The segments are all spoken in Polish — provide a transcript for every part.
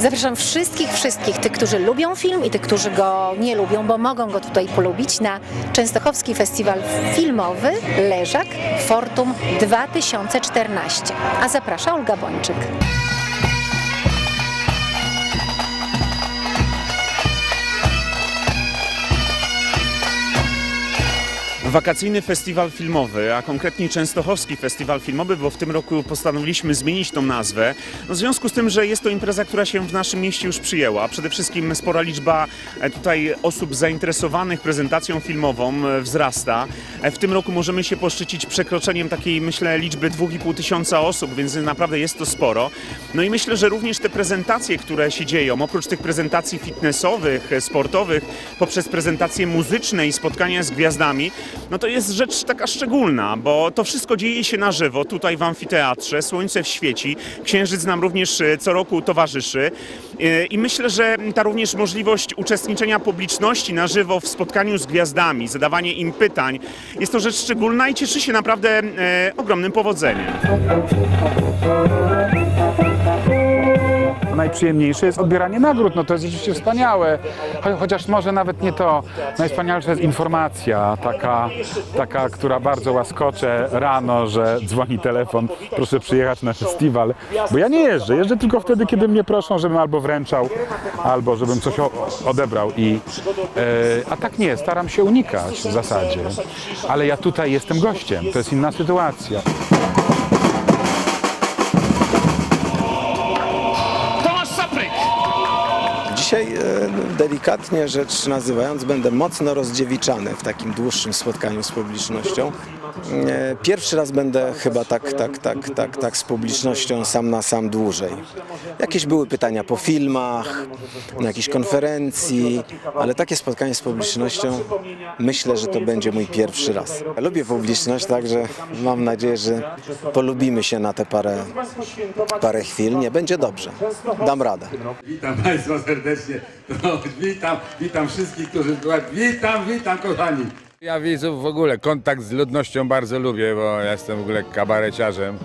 Zapraszam wszystkich, wszystkich, tych, którzy lubią film i tych, którzy go nie lubią, bo mogą go tutaj polubić na Częstochowski Festiwal Filmowy Leżak Fortum 2014. A zaprasza Olga Bończyk. Wakacyjny festiwal filmowy, a konkretnie Częstochowski Festiwal Filmowy, bo w tym roku postanowiliśmy zmienić tą nazwę. No w związku z tym, że jest to impreza, która się w naszym mieście już przyjęła. Przede wszystkim spora liczba e, tutaj osób zainteresowanych prezentacją filmową e, wzrasta. E, W tym roku możemy się poszczycić przekroczeniem takiej, myślę, liczby 2,5 tysiąca osób, więc naprawdę jest to sporo. No i myślę, że również te prezentacje, które się dzieją, oprócz tych prezentacji fitnessowych, sportowych, poprzez prezentacje muzyczne i spotkania z gwiazdami, no to jest rzecz taka szczególna, bo to wszystko dzieje się na żywo, tutaj w amfiteatrze, słońce świeci, księżyc nam również e, co roku towarzyszy E, i myślę, że ta również możliwość uczestniczenia publiczności na żywo w spotkaniu z gwiazdami, zadawanie im pytań, jest to rzecz szczególna i cieszy się naprawdę e, ogromnym powodzeniem. Najprzyjemniejsze jest odbieranie nagród, no to jest rzeczywiście wspaniałe. Cho- Chociaż może nawet nie to. Najwspanialsza jest informacja, taka, taka, która bardzo łaskocze rano, że dzwoni telefon, proszę przyjechać na festiwal. Bo ja nie jeżdżę, jeżdżę tylko wtedy, kiedy mnie proszą, żebym albo wręczał, albo żebym coś odebrał. I, e, a tak nie, staram się unikać w zasadzie. Ale ja tutaj jestem gościem, to jest inna sytuacja. Delikatnie rzecz nazywając, będę mocno rozdziewiczany w takim dłuższym spotkaniu z publicznością. E, Pierwszy raz będę chyba tak, tak, tak, tak, tak z publicznością sam na sam dłużej. Jakieś były pytania po filmach, na jakiejś konferencji, ale takie spotkanie z publicznością myślę, że to będzie mój pierwszy raz. Lubię publiczność, także mam nadzieję, że polubimy się na te parę, parę chwil. Nie będzie dobrze. Dam radę. Witam Państwa serdecznie. No, witam, witam wszystkich, którzy. Witam, witam kochani. Ja widzów w ogóle kontakt z ludnością bardzo lubię, bo ja jestem w ogóle kabareciarzem.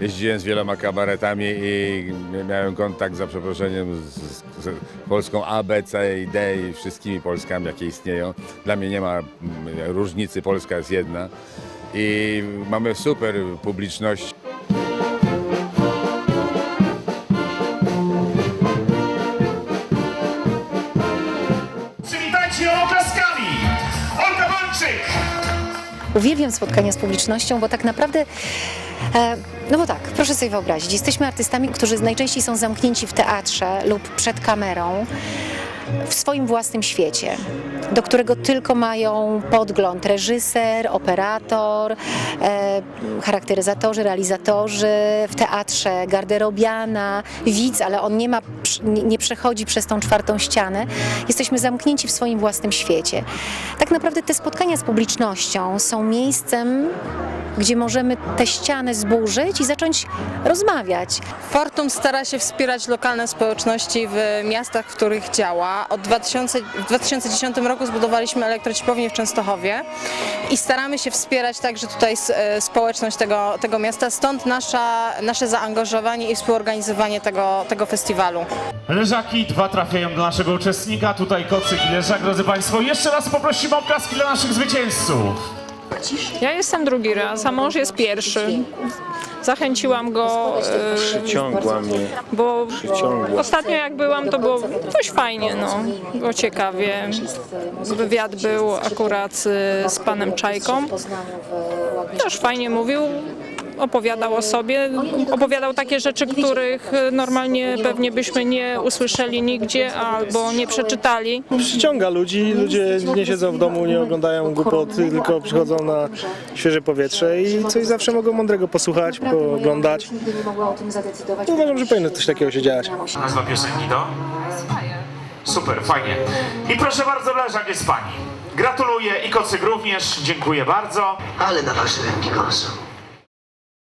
Jeździłem z wieloma kabaretami i miałem kontakt za przeproszeniem z, z, z Polską A, B, C i D i wszystkimi Polskami, jakie istnieją. Dla mnie nie ma różnicy, Polska jest jedna. I mamy super publiczność. Uwielbiam spotkania z publicznością, bo tak naprawdę. E, no bo tak, proszę sobie wyobrazić, jesteśmy artystami, którzy najczęściej są zamknięci w teatrze lub przed kamerą w swoim własnym świecie, do którego tylko mają podgląd reżyser, operator, e, charakteryzatorzy, realizatorzy, w teatrze garderobiana, widz, ale on nie ma, nie przechodzi przez tą czwartą ścianę. Jesteśmy zamknięci w swoim własnym świecie. Tak naprawdę te spotkania z publicznością są miejscem, gdzie możemy tę ścianę zburzyć i zacząć rozmawiać. Fortum stara się wspierać lokalne społeczności w miastach, w których działa. Od 2000, w 2010 roku zbudowaliśmy elektrociepłownię w Częstochowie i staramy się wspierać także tutaj e, społeczność tego, tego miasta. Stąd nasza, nasze zaangażowanie i współorganizowanie tego, tego festiwalu. Leżaki, dwa trafiają do naszego uczestnika. Tutaj kocyk i leżak, drodzy Państwo. Jeszcze raz poprosimy o oklaski dla naszych zwycięzców. Ja jestem drugi raz, a mąż jest pierwszy. Zachęciłam go, e, Przyciągła mnie. bo ostatnio jak byłam, to było dość fajnie, no, było ciekawie. Wywiad był akurat e, z panem Czajką. Też fajnie mówił, opowiadał o sobie, opowiadał takie rzeczy, których e, normalnie pewnie byśmy nie usłyszeli nigdzie albo nie przeczytali. przyciąga ludzi. Ludzie nie siedzą w domu, nie oglądają głupoty, tylko przychodzą na świeże powietrze i coś zawsze mogą mądrego posłuchać, pooglądać. Uważam, że powinno coś takiego się dziać. Nazwa piosenki to? Super, fajnie. I proszę bardzo, leżak jest Pani. Gratuluję i kocyk również. Dziękuję bardzo. Ale na wasze ręki gąsą.